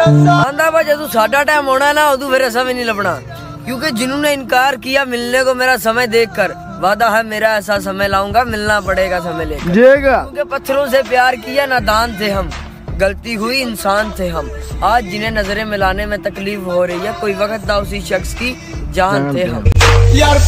आंदा भाई साडा टाइम होना ना उदू फिर ऐसा भी नहीं लबना क्योंकि जिन्होंने इनकार किया मिलने को मेरा समय देखकर वादा है मेरा ऐसा समय लाऊँगा मिलना पड़ेगा समय लेकर। क्योंकि पत्थरों से प्यार किया ना दान थे हम गलती हुई इंसान थे हम। आज जिन्हें नज़रें मिलाने में तकलीफ़ हो रही है कोई वक्त था उसी शख्स की जान थे हम। यार